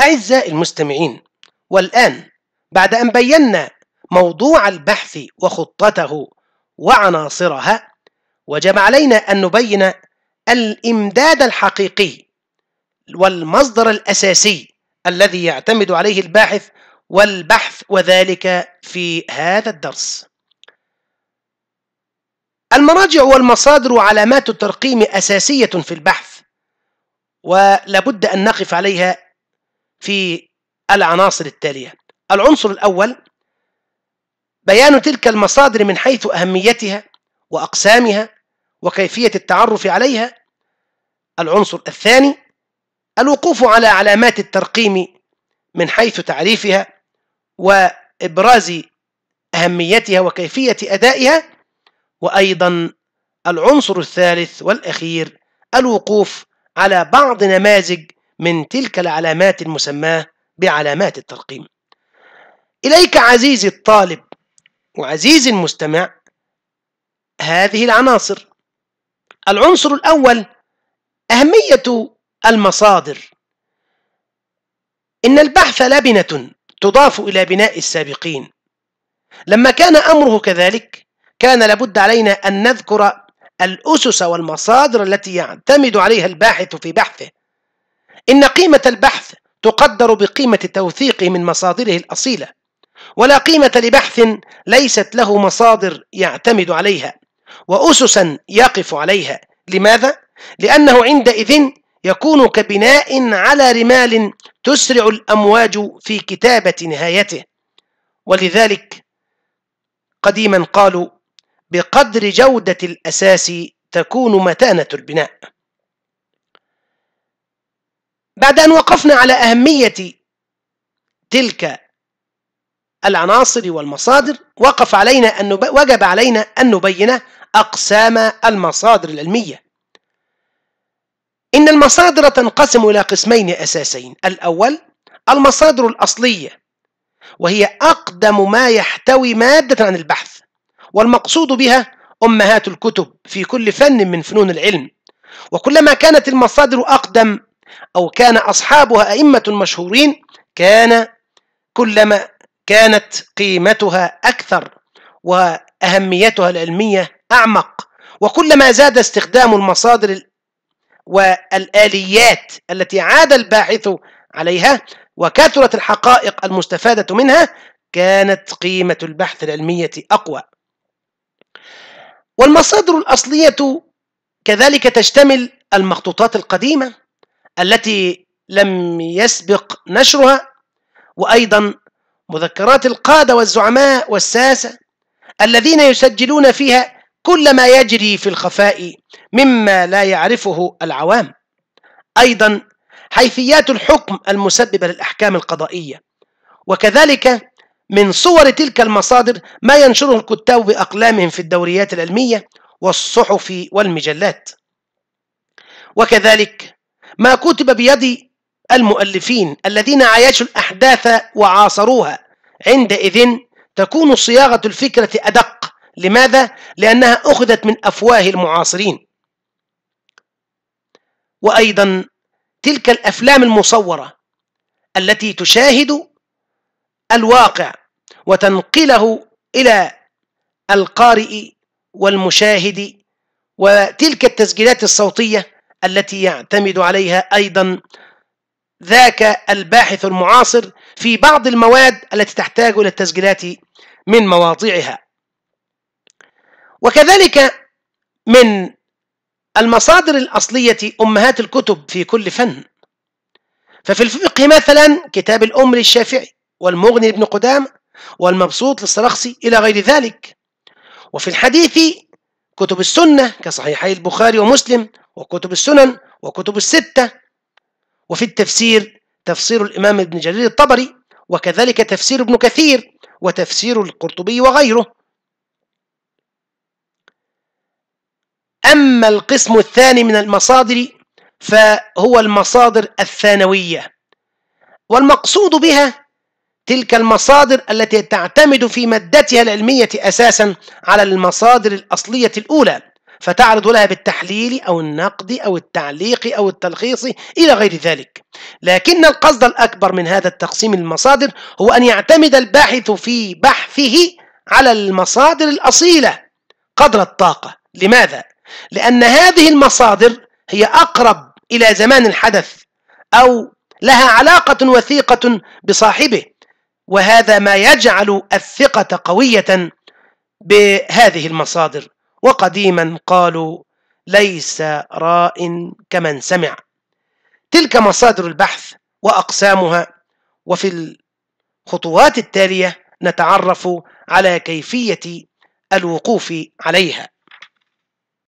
أعزائي المستمعين والآن بعد أن بينا موضوع البحث وخطته وعناصرها وجب علينا أن نبين الإمداد الحقيقي والمصدر الأساسي الذي يعتمد عليه الباحث والبحث وذلك في هذا الدرس. المراجع والمصادر وعلامات الترقيم أساسية في البحث ولابد أن نقف عليها في العناصر التالية. العنصر الأول بيان تلك المصادر من حيث أهميتها وأقسامها وكيفية التعرف عليها. العنصر الثاني الوقوف على علامات الترقيم من حيث تعريفها وإبراز أهميتها وكيفية أدائها. وأيضا العنصر الثالث والأخير الوقوف على بعض نماذج من تلك العلامات المسماة بعلامات الترقيم. إليك عزيزي الطالب وعزيزي المستمع هذه العناصر. العنصر الأول أهمية المصادر. إن البحث لبنة تضاف إلى بناء السابقين. لما كان أمره كذلك كان لابد علينا أن نذكر الأسس والمصادر التي يعتمد عليها الباحث في بحثه. إن قيمة البحث تقدر بقيمة توثيقه من مصادره الأصيلة ولا قيمة لبحث ليست له مصادر يعتمد عليها وأسسا يقف عليها. لماذا؟ لأنه عندئذ يكون كبناء على رمال تسرع الأمواج في كتابة نهايته. ولذلك قديما قالوا بقدر جودة الأساس تكون متانة البناء. بعد أن وقفنا على أهمية تلك العناصر والمصادر وقف علينا أن نب... وجب علينا أن نبين أقسام المصادر العلمية. إن المصادر تنقسم إلى قسمين أساسين. الأول المصادر الأصلية وهي أقدم ما يحتوي مادة عن البحث والمقصود بها أمهات الكتب في كل فن من فنون العلم. وكلما كانت المصادر أقدم أو كان أصحابها أئمة مشهورين كان كلما كانت قيمتها أكثر وأهميتها العلمية أعمق. وكلما زاد استخدام المصادر والآليات التي عاد الباحث عليها وكثرت الحقائق المستفادة منها كانت قيمة البحث العلمية أقوى. والمصادر الأصلية كذلك تشتمل المخطوطات القديمة التي لم يسبق نشرها وأيضا مذكرات القادة والزعماء والساسة الذين يسجلون فيها كل ما يجري في الخفاء مما لا يعرفه العوام. أيضا حيثيات الحكم المسببة للأحكام القضائية. وكذلك من صور تلك المصادر ما ينشره الكتاب بأقلامهم في الدوريات العلمية والصحف والمجلات. وكذلك ما كتب بيد المؤلفين الذين عايشوا الأحداث وعاصروها. عندئذ تكون صياغة الفكرة أدق. لماذا؟ لأنها أخذت من أفواه المعاصرين. وأيضا تلك الأفلام المصورة التي تشاهد الواقع وتنقله إلى القارئ والمشاهد وتلك التسجيلات الصوتية التي يعتمد عليها أيضا ذاك الباحث المعاصر في بعض المواد التي تحتاج إلى التسجيلات من مواضعها وكذلك من المصادر الأصلية أمهات الكتب في كل فن. ففي الفقه مثلا كتاب الأم للشافعي والمغني لابن قدام والمبسوط للسرخسي إلى غير ذلك. وفي الحديث كتب السنة كصحيحي البخاري ومسلم وكتب السنن وكتب الستة وفي التفسير تفسير الإمام ابن جرير الطبري وكذلك تفسير ابن كثير وتفسير القرطبي وغيره. أما القسم الثاني من المصادر فهو المصادر الثانوية والمقصود بها تلك المصادر التي تعتمد في مادتها العلمية أساسا على المصادر الأصلية الأولى فتعرض لها بالتحليل أو النقد أو التعليق أو التلخيص إلى غير ذلك. لكن القصد الأكبر من هذا التقسيم المصادر هو أن يعتمد الباحث في بحثه على المصادر الأصيلة قدر الطاقة. لماذا؟ لأن هذه المصادر هي أقرب إلى زمان الحدث أو لها علاقة وثيقة بصاحبه. وهذا ما يجعل الثقة قوية بهذه المصادر. وقديما قالوا ليس راء كمن سمع. تلك مصادر البحث وأقسامها وفي الخطوات التالية نتعرف على كيفية الوقوف عليها.